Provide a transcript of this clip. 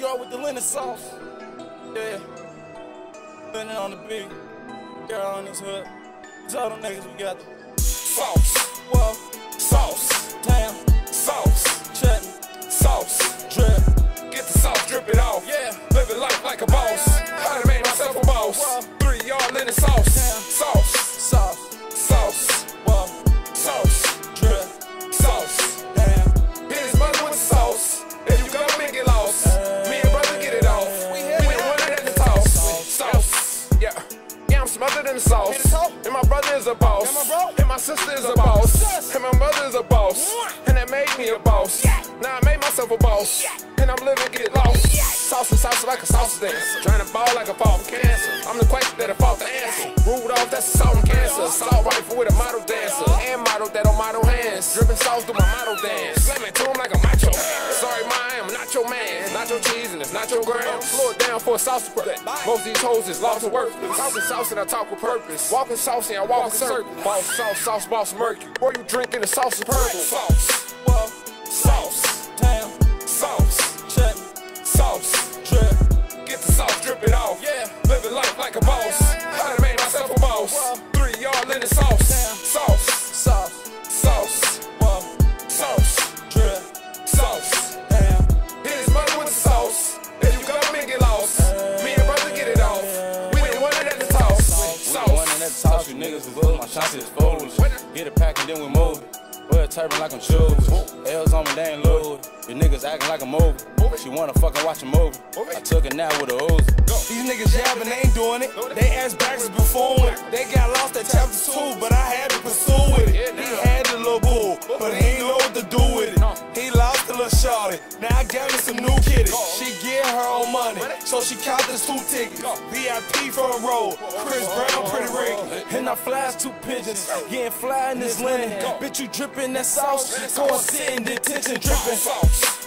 York with the linen sauce. Yeah. Linen on the beat. Girl on this hood. Tell them niggas we got the sauce. Whoa. Sauce. Damn. And my brother is a boss. And my bro. And my sister is a boss. And my mother is a boss. And that made me a boss. Now I made myself a boss. And I'm living get lost. Sauce and sauce like a sauce dance. Trying to ball like a fall from cancer. I'm the question that I fought the answer. Off, that's assault and cancer. Assault rifle with a model dancer. And model that on model hands. Dripping sauce through my model dance. Slamming to him like a not your man. Not your cheese and it's not your gram. Slow it down for a sauce to prep. Most of these hoes is lost and worth. Talking sauce and I talk with purpose. Walking saucy, I walk in circle. Boss sauce, sauce, boss murky. Boy, you drinking the sauce is purple. Sauce, Whoa. sauce, Damn. sauce, Check. sauce. Drip. Get the sauce, drip it off. Yeah. Living life like a boss. I done made myself a boss. Three y'all in the Sauce. One in that you niggas little, my shots is foolish. Get it packed and then we move it. Wear a turban like I'm choosing. L's on me, they ain't loaded. You niggas acting like a movie. She wanna fucking watch a movie. I took a nap with a Uzi. These niggas yapping, they ain't doing it. They ass backwards before it. They got lost at chapter two, but I had to pursue with it. He had the little bull, but he ain't know what to do with it. He lost the little shorty. Now I got me some new so she counted two tickets. VIP for a roll. Chris Brown, pretty Rick. And I flies two pigeons, getting fly in this linen. Bitch, you dripping that sauce, go and sit in detention, dripping. Sauce,